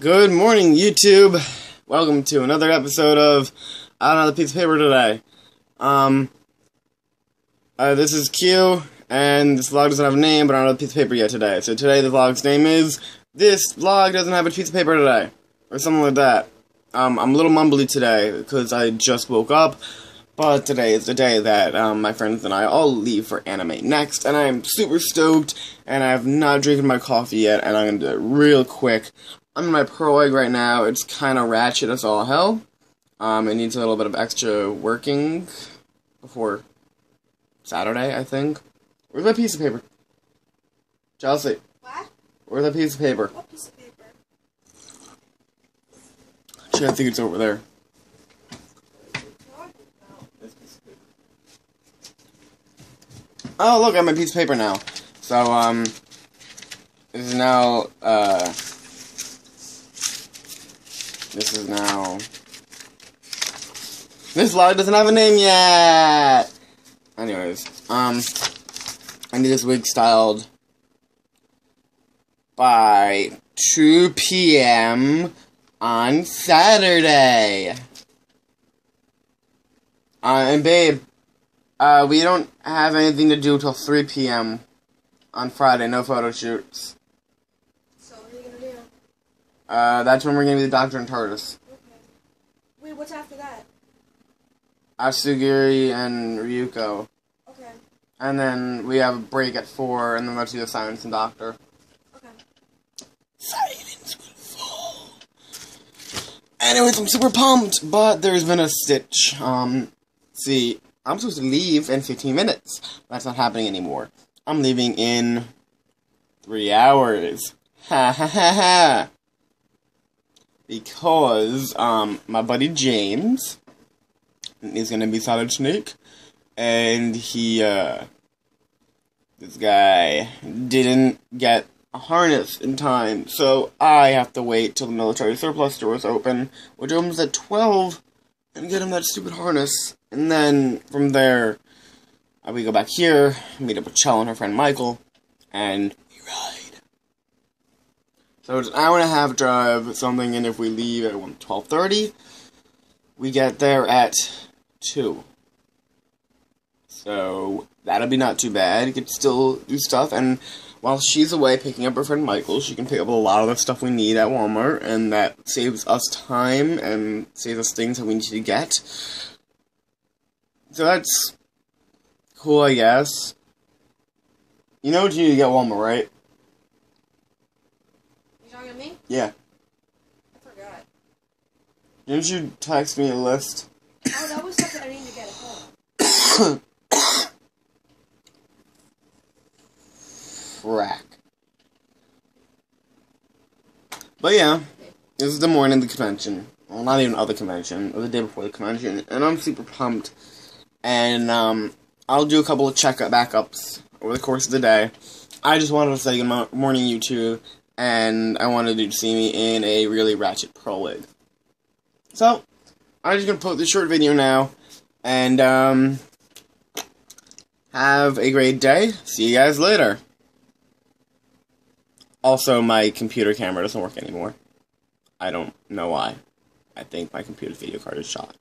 Good morning, YouTube. Welcome to another episode of I don't have a piece of paper today. Um, uh, this is Q, and this vlog doesn't have a name, but I don't have a piece of paper yet today. So today the vlog's name is This Vlog Doesn't Have a Piece of Paper Today, or something like that. Um, I'm a little mumbly today because I just woke up, but today is the day that um, my friends and I all leave for Anime Next, and I am super stoked, and I have not drinking my coffee yet, and I'm gonna do it real quick. I'm in my Pearl Egg right now. It's kind of ratchet as all hell. Um, it needs a little bit of extra working before Saturday, I think. Where's my piece of paper? Chelsea, What? where's that piece of paper? What piece of paper? Shit, I think it's over there. Oh, look, I have my piece of paper now. So, um, this is now, uh, this is now, this vlog doesn't have a name yet! Anyways, um, I need this wig styled by 2 p.m. on Saturday. Uh, and babe, uh, we don't have anything to do till 3 p.m. on Friday, no photo shoots. So what are you gonna do? Uh, that's when we're gonna be the Doctor and TARDIS. Okay. Wait, what's after that? Asugiri and Ryuko. Okay. And then we have a break at 4, and then let's do the Silence and Doctor. Okay. Silence will fall. Anyways, I'm super pumped, but there's been a stitch. Um, see, I'm supposed to leave in 15 minutes. That's not happening anymore. I'm leaving in three hours. Ha ha ha ha. Because, um, my buddy James is gonna be Solid Snake, and he, uh, this guy didn't get a harness in time, so I have to wait till the military surplus stores open, which opens at 12, and get him that stupid harness. And then from there, we go back here, meet up with Chell and her friend Michael, and we ride. So it's an hour and a half drive, something, and if we leave at 12.30, we get there at 2. So that'll be not too bad. You can still do stuff, and while she's away picking up her friend Michael, she can pick up a lot of the stuff we need at Walmart, and that saves us time and saves us things that we need to get. So that's cool, I guess. You know what you need to get Walmart, right? You talking to me? Yeah. I forgot. Didn't you text me a list? Oh, that was something I need to get at home. Frack. But yeah, this is the morning of the convention. Well, not even of the convention, or the day before the convention, and I'm super pumped. And um, I'll do a couple of check backups over the course of the day. I just wanted to say good morning, YouTube, and I wanted you to see me in a really ratchet pearl wig. So, I'm just gonna post this short video now, and um, have a great day. See you guys later. Also, my computer camera doesn't work anymore. I don't know why. I think my computer video card is shot.